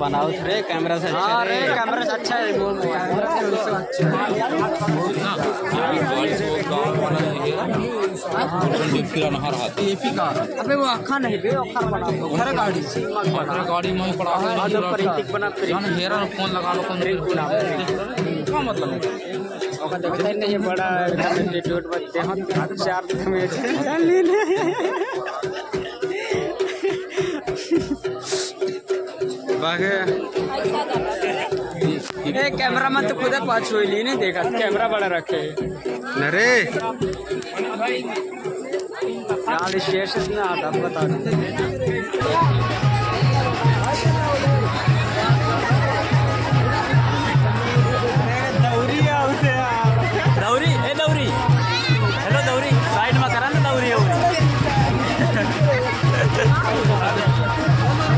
बनाओ रे कैमरा से हाँ रे कैमरा से अच्छा है वो कैमरा से उससे अच्छा अबे वो अखा नहीं बे अखर बना अखर गाड़ी सीमा गाड़ी में पड़ा है। बना हेरा फ़ोन लगा लो कौन क्या मतलब? देखते नहीं ये बड़ा एटीट्यूड बच्चे हम चार ले ले ए कैमरा में तो खुद पाँच हुई नहीं देखा। कैमरा बड़ा रखे। नरे। यार शेयर से ना आता बता どうもありがとうご。